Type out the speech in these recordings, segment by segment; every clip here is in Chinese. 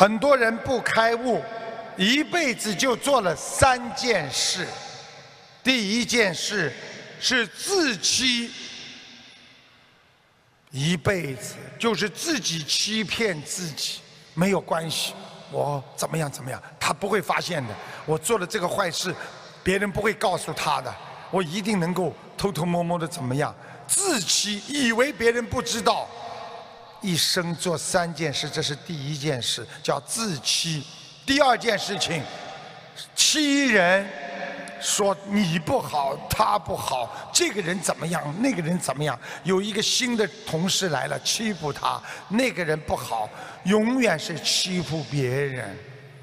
很多人不开悟，一辈子就做了三件事。第一件事是自欺，一辈子就是自己欺骗自己，没有关系，我怎么样怎么样，他不会发现的。我做了这个坏事，别人不会告诉他的，我一定能够偷偷摸摸的怎么样？自欺，以为别人不知道。一生做三件事，这是第一件事，叫自欺。第二件事情，欺人，说你不好，他不好，这个人怎么样，那个人怎么样？有一个新的同事来了，欺负他，那个人不好，永远是欺负别人。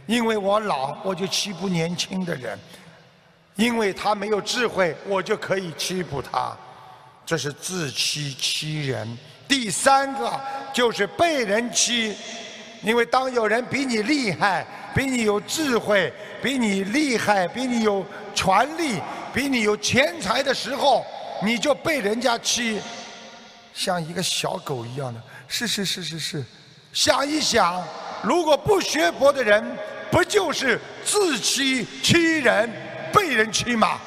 因为我老，我就欺负年轻的人；因为他没有智慧，我就可以欺负他。这是自欺欺人。第三个就是被人欺，因为当有人比你厉害、比你有智慧、比你厉害、比你有权力、比你有钱财的时候，你就被人家欺，像一个小狗一样的。是是是是是，想一想，如果不学佛的人，不就是自欺欺人、被人欺吗？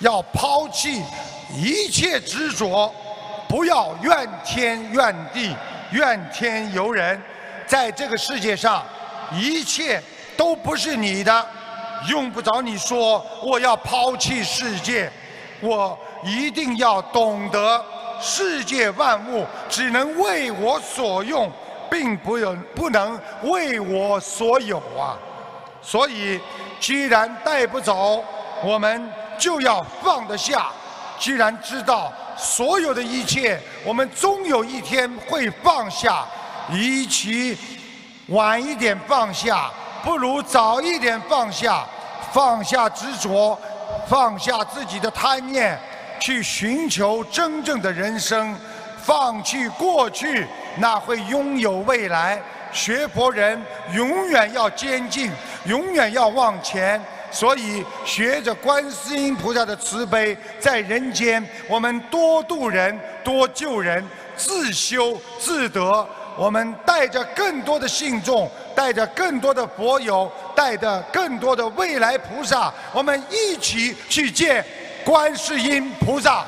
要抛弃一切执着，不要怨天怨地、怨天尤人。在这个世界上，一切都不是你的，用不着你说我要抛弃世界。我一定要懂得，世界万物只能为我所用，并不有不能为我所有啊。所以，既然带不走，我们。就要放得下。既然知道所有的一切，我们终有一天会放下。与其晚一点放下，不如早一点放下。放下执着，放下自己的贪念，去寻求真正的人生。放弃过去，那会拥有未来。学佛人永远要坚进，永远要往前。所以，学着观世音菩萨的慈悲，在人间，我们多度人，多救人，自修自得。我们带着更多的信众，带着更多的佛友，带着更多的未来菩萨，我们一起去见观世音菩萨。